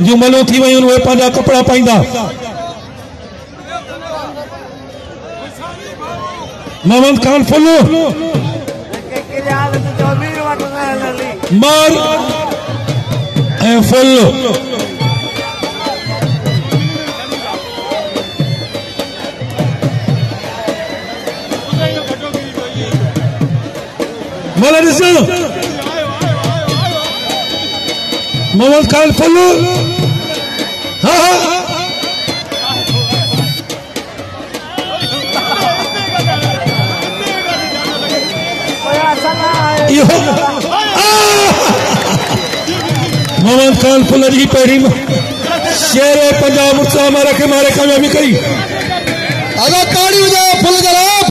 جون مليون ٿي ويون اهي پنهنجا ڪپڙا پائيندا. محمد خان مار ۽ فل. ملا ڏس मोहम्मद खान फुल्लू हा हा। मोहम्मद खान फुल जी पहिरीं शेर पंजाब उत्साह मारे खे मारे कामयाबी कई अदाकार